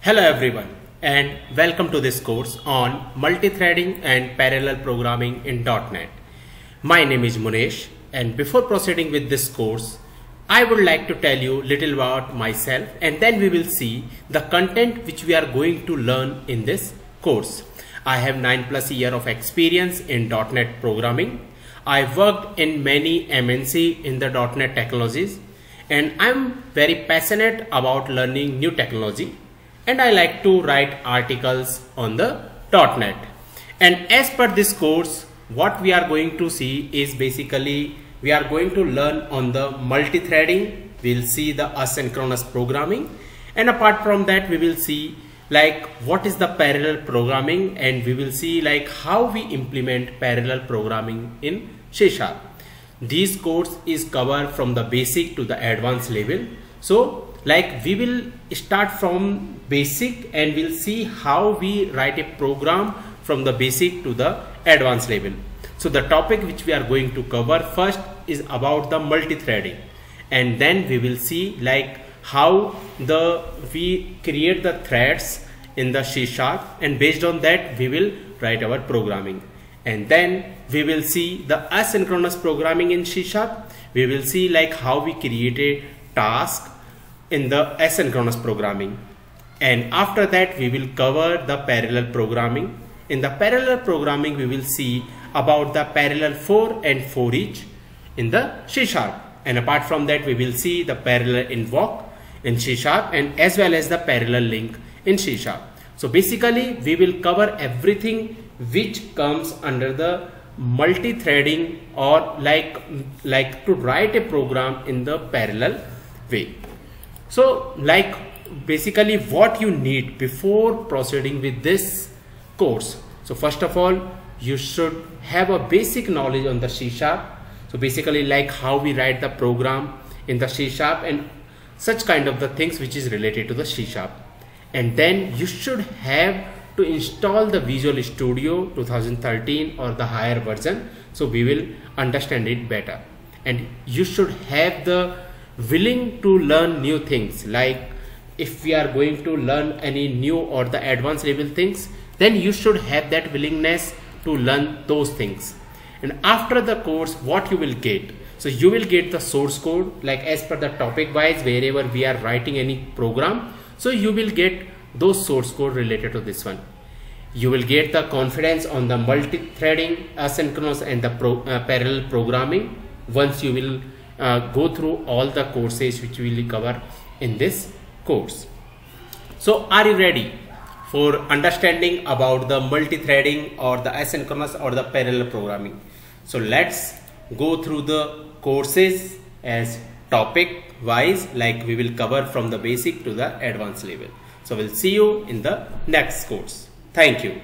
Hello everyone and welcome to this course on multi-threading and parallel programming in .NET. My name is Munesh and before proceeding with this course, I would like to tell you little about myself and then we will see the content which we are going to learn in this course. I have 9 plus year of experience in .NET programming. I worked in many MNC in the .NET technologies and I'm very passionate about learning new technology and I like to write articles on the .NET. And as per this course, what we are going to see is basically we are going to learn on the multi-threading. We'll see the asynchronous programming. And apart from that, we will see like what is the parallel programming and we will see like how we implement parallel programming in C Sharp. This course is covered from the basic to the advanced level. So like we will start from basic and we'll see how we write a program from the basic to the advanced level. So the topic which we are going to cover first is about the multi-threading. And then we will see like how the we create the threads in the C sharp and based on that we will write our programming. And then we will see the asynchronous programming in C sharp. We will see like how we create a task in the asynchronous programming. And after that we will cover the parallel programming. In the parallel programming we will see about the parallel for and for each in the C sharp. And apart from that we will see the parallel invoke in C sharp and as well as the parallel LINQ in C sharp. So basically we will cover everything which comes under the multi-threading or like like to write a program in the parallel way so like basically what you need before proceeding with this course. So first of all, you should have a basic knowledge on the C Sharp. So basically like how we write the program in the C Sharp and such kind of the things which is related to the C Sharp. And then you should have to install the Visual Studio 2013 or the higher version. So we will understand it better. And you should have the willing to learn new things. Like if we are going to learn any new or the advanced level things then you should have that willingness to learn those things. And after the course what you will get? So you will get the source code like as per the topic wise wherever we are writing any program so you will get those source code related to this one. You will get the confidence on the multi-threading asynchronous and the pro, uh, parallel programming once you will uh, go through all the courses which we will cover in this course. So are you ready for understanding about the multi-threading or the asynchronous or the parallel programming? So let's go through the courses as topic wise like we will cover from the basic to the advanced level. So we'll see you in the next course. Thank you.